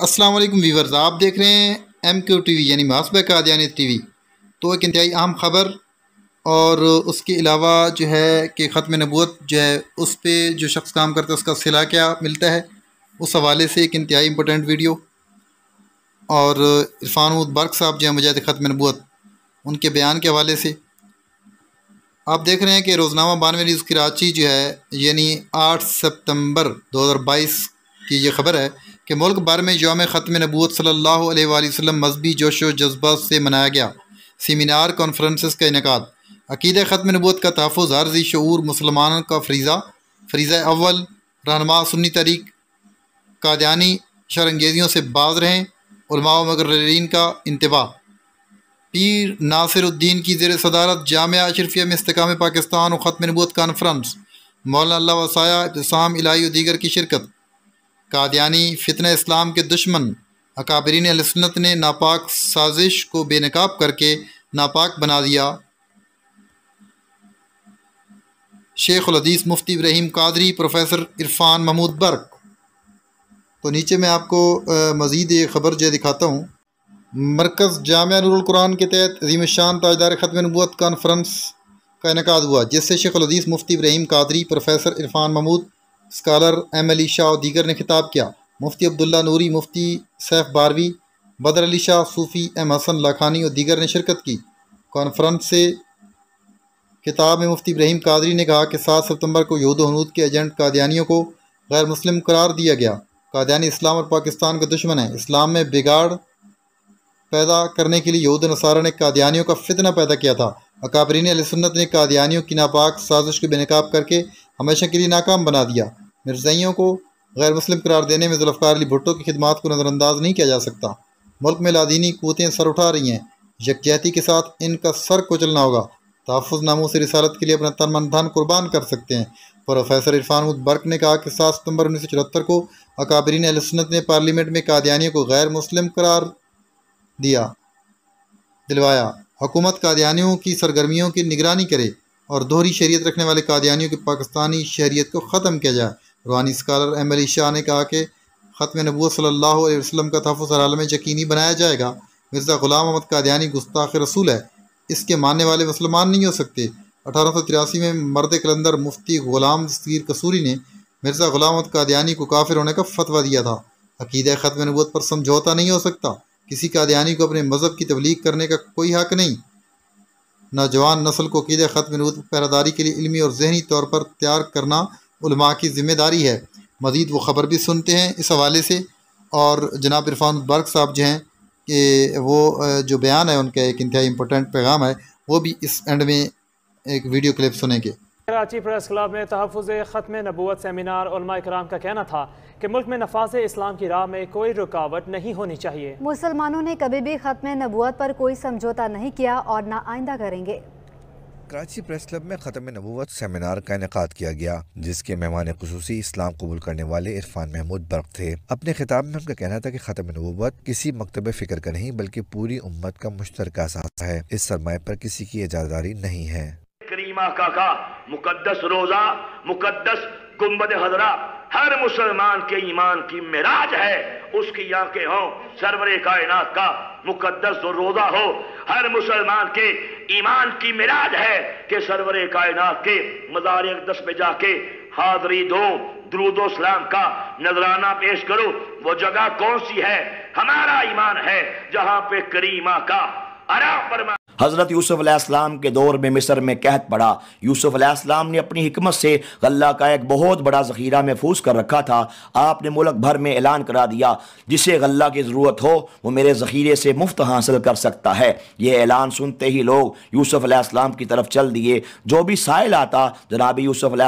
अस्सलाम वालेकुम वीवर्स आप देख रहे हैं एम क्यू टी वी यानी मासबा कादियानी टी वी तो एक इंतहाई अहम ख़बर, और उसके अलावा जो है कि ख़त्म नबूत जो है, उस पर जो शख्स काम करता है, उसका सिला क्या मिलता है, उस हवाले से एक इंतहाई इंपॉर्टेंट वीडियो और इरफान बर्क साहब जो है, मुजाहिद ख़त्म नबूत उनके बयान के हवाले से। आप देख रहे हैं कि रोज़नामा बानवे न्यूज़ कराची जो है, यानी आठ सितंबर दो हज़ार 2022 की ये ख़बर है कि मुल्क भर में योम ख़त्म नबूत अलैहि वसल्लम मजहबी जोश व जज्बा से मनाया गया। सेमिनार कॉन्फ्रेंस का इनका, अकीद ख़त्म नबूत का तहफ़ हर जी शूर मुसलमानों का फरीज़ा फरीज़ा अव्वल, रहनमा सुन्नी तरीक कादयानी शरंगेजियों से बाज रहें मगरीन का इंतबा। पीर नासिरुद्दीन की जेर सदारत जामिया अशरफिया में इसकाम पाकिस्तान और ख़त्म नबूत कॉन्फ्रेंस मौलाना वसाया इतसाम इलाही दीगर की शिरकत। कादियानी फितना इस्लाम के दुश्मन अकाबरीन अलसनत ने नापाक साजिश को बेनकाब करके नापाक बना दिया। शेख हदीस मुफ्ती इब्राहिम कादरी, प्रोफेसर इरफान महमूद बर्क। तो नीचे मैं आपको मज़ीद ये ख़बर जो दिखाता हूँ। मरकज़ जामिया कुरान के तहत अजीम शान ताजदार ख़त्म नबूत कॉन्फ्रेंस का इनका हुआ, जिससे शेख हदीस मुफ्ती Ibrahim Qadri, professor Irfan Mahmood scholar M Ali Shah और दीगर ने खिताब किया। मुफ्ती अब्दुल्ला नूरी, मुफ्ती सैफ बारवी, बदर अली शाह सूफ़ी एम हसन लाखानी और दीगर ने शिरकत की। कॉन्फ्रेंस से किताब में मुफ्ती इब्राहिम कादरी ने कहा कि सात सितंबर को यहूद हनूद के एजेंट कादियानियों को गैर मुस्लिम करार दिया गया। कादियानी इस्लाम और पाकिस्तान का दुश्मन है। इस्लाम में बिगाड़ पैदा करने के लिए यहूद नसारा ने कादियानियों का फितना पैदा किया था। अकाबरीन अलसन्नत ने कादियानियों की नापाक साजिश को बेनकाब करके हमेशा के लिए नाकाम बना दिया। मिर्ज़ाइयों को गैर मुस्लिम करार देने में जुल्फ़ार अली भुट्टो की खिदमत को नज़रअंदाज नहीं किया जा सकता। मुल्क में लादीनी कुतें सर उठा रही हैं। यकजहती के साथ इनका सर कुचलना होगा। तहफ़ नामों से रिसालत के लिए अपना तन मन धन कुर्बान कर सकते हैं। प्रोफेसर इरफान बर्क ने कहा कि सात सितंबर उन्नीस सौ चौहत्तर को अकाबरीन अलसनत ने पार्लियामेंट में कादियानियों को गैर मुस्लिम करार दिया। दिलवाया, हुकूमत कादियानियों की सरगर्मियों की निगरानी करे और दोहरी शरीत रखने वाले कादियानियों की पाकिस्तानी शहरीत को ख़त्म किया जाए। रूहानी स्कॉलर एम अली शाह ने कहा कि ख़त्म नबूत सल्लल्लाहु अलैहि वसल्लम का तहफ़ हर में यकीनी बनाया जाएगा। मिर्ज़ा ग़ुलाम अहमद कादियानी गुस्ताख रसूल है। इसके मानने वाले मुसलमान नहीं हो सकते। अठारह सौ तिरासी में मर्द कलंदर मुफ्ती ग़ुलाम दस्तगीर कसूरी ने मिर्ज़ा ग़ुलाम अहमद कादियानी को काफिर होने का फतवा दिया था। अकीद ख़त्म नबूत पर समझौता नहीं हो सकता। किसी कादियानी को अपने मज़हब की तबलीग करने का कोई हक नहीं। नौजवान नस्ल को कीद ख़त्म पैरादारी के लिए इलमी और जहनी तौर पर तैयार करना उलमा की ज़िम्मेदारी है। मज़ीद वो ख़बर भी सुनते हैं इस हवाले से। और जनाब इरफान बर्ग साहब जो हैं कि वो जो बयान है उनका एक इंतहाई इंपॉर्टेंट पैगाम है वो भी इस एंड में एक वीडियो क्लिप सुनेंगे। कराची प्रेस क्लब में तहफ़ ख़त्म नबूत सेमिनार कराम का कहना था कि मुल्क में नफाज इस्लाम की राह में कोई रुकावट नहीं होनी चाहिए। मुसलमानों ने कभी भी ख़त्म नबूत पर कोई समझौता नहीं किया और ना आइंदा करेंगे। कराची प्रेस क्लब में ख़त्म नबूत सेमिनार का इनका किया गया, जिसके मेहमान खसूसी इस्लाम कबूल करने वाले इरफान महमूद बर्क थे। अपने खिताब में उनका कहना था कि ख़त्म नबूत किसी मकतब फ़िक्र का नहीं, बल्कि पूरी उम्मत का मुश्तर असास है। इस सरमाए पर किसी की इजाजदारी नहीं है। मुकद्दस रोजा, मुकद्दस गुंबद हजरा, हर मुसलमान के ईमान की मिराज है। उसकी आँखें हो, सरवर कायनात का मुकदस रोजा हो, हर मुसलमान के ईमान की मिराज है कि सरवर कायनात के मजार अकदस में जाके हाजरी दो, द्रुदो सलाम का नजराना पेश करो। वो जगह कौन सी है? हमारा ईमान है जहाँ पे करीमा का आराम फरमा हज़रत यूसुफ के दौर में मिस्र में कहत पड़ा। यूसुफ ने अपनी हमत से गल्ला का एक बहुत बड़ा ज़ख़ीरा महफूज कर रखा था। आपने मुल्क भर में ऐलान करा दिया। जिसे गल्ला की ज़रूरत हो, वो मेरे ज़ख़ीरे से मुफ़्त हासिल कर सकता है। ये ऐलान सुनते ही लोग यूसुफ की तरफ़ चल दिए। जो भी साइल आता, जनाब यूसुफ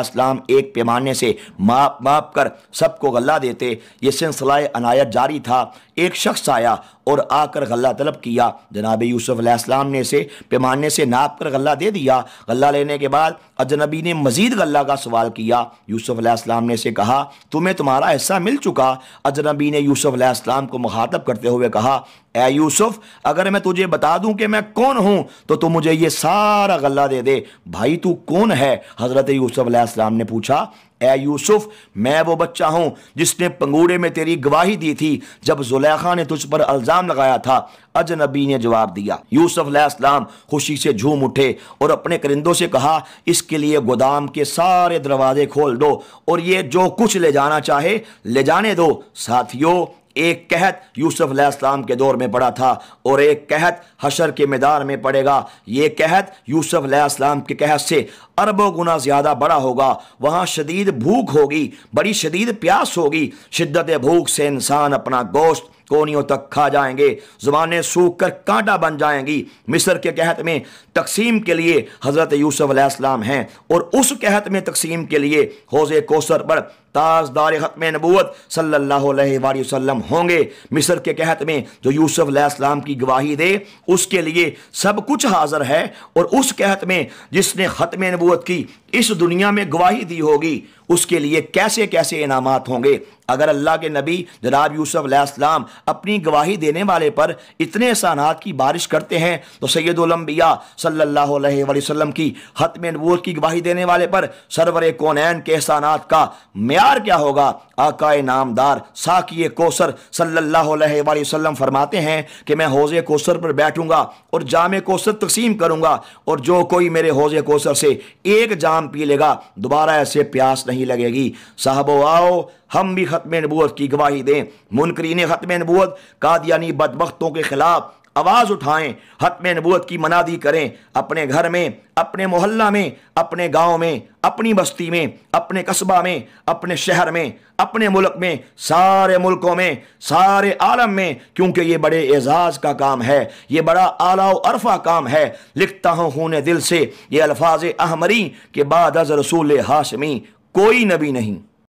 एक पैमाने से माप माप कर सबको गल्ला देते। ये सिलसिला अनायत जारी था। एक शख्स आया और आकर गल्ला तलब किया। जनाब यूसुफ ने पैमाने से नाप कर गल्ला दे दिया। गल्ला लेने के बाद अजनबी ने मजीद गल्ला का सवाल किया। यूसुफ अलैहिस्सलाम ने से कहा, तुम्हें तुम्हारा हिस्सा मिल चुका? अजनबी ने यूसुफ अलैहिस्सलाम को मुखातब करते हुए कहा, ए यूसुफ, अगर मैं तुझे बता दूँ कि मैं कौन हूँ तो तू मुझे ये सारा गल्ला दे दे। भाई, तू कौन है? हज़रत यूसुफ अलैहिस्सलाम ने पूछा ए यूसुफ, मैं वो बच्चा हूँ जिसने पंगूड़े में तेरी गवाही दी थी जब जुलेखा ने तुझ पर अल्जाम लगाया था। अजनबी ने जवाब दिया। यूसुफ अलैहिस्सलाम खुशी से झूम उठे और अपने करिंदों से कहा, इसके लिए गोदाम के सारे दरवाजे खोल दो और ये जो कुछ ले जाना चाहे, ले जाने दो। साथियों एक कहत यूसुफ अलैहिस्सलाम के दौर में पड़ा था और एक कहत हशर के मैदान में पड़ेगा। ये कहत यूसुफ अलैहिस्सलाम के कहत से अरबों गुना ज़्यादा बड़ा होगा। वहाँ शदीद भूख होगी, बड़ी शदीद प्यास होगी। शिद्दत भूख से इंसान अपना गोश्त कोनियों तक खा जाएँगे। जुबानें सूख कर कांटा बन जाएँगी। मिस्र के कहत में तकसीम के लिए हज़रत यूसुफ अलैहिस्सलाम हैं और उस कहत में तकसीम के लिए हौज कोसर पर ताजदार ख़त्म नबूत सल्लल्लाहु अलैहि वसल्लम होंगे। मिस्र के कहत में जो यूसुफ अलैहिस्सलाम की गवाही दे, उसके लिए सब कुछ हाजिर है और उस कहत में जिसने ख़त्म नबूत की, इस दुनिया में गवाही दी होगी। उसके लिए कैसे कैसे इनामात होंगे? अगर अल्लाह के नबी जनाब यूसुफ अलैहिस्सलाम अपनी गवाही देने वाले पर इतने एहसानात की बारिश करते हैं तो सैदुलम्बिया वसल्लम की नबूत की गवाही देने वाले पर सरवर कौनैन के एहसानात का मैार क्या होगा? आकाए नामदार साकी कोसर वसल्लम फरमाते हैं कि मैं हौज़ कोसर पर बैठूँगा और जाम कोसर तकसीम करूँगा और जो कोई मेरे हौज़ कोसर से एक जाम पी लेगा, दोबारा ऐसे प्यास नहीं लगेगी। साहबो, आओ, हम भी ख़त्म नबूत की गवाही दें। मुनकरीन ख़त्म नबूत कादियानी बदबख्तों के ख़िलाफ़ आवाज़ उठाएँ हतम नबूत की मनादी करें। अपने घर में, अपने मोहल्ला में, अपने गाँव में, अपनी बस्ती में, अपने कस्बा में, अपने शहर में, अपने मुल्क में, सारे मुल्कों में, सारे आलम में, क्योंकि ये बड़े एजाज का काम है, ये बड़ा आला अरफा काम है। लिखता हूँ खून दिल से, ये अल्फाज अहमरी के बाद अज रसूल हाशमी कोई नबी नहीं।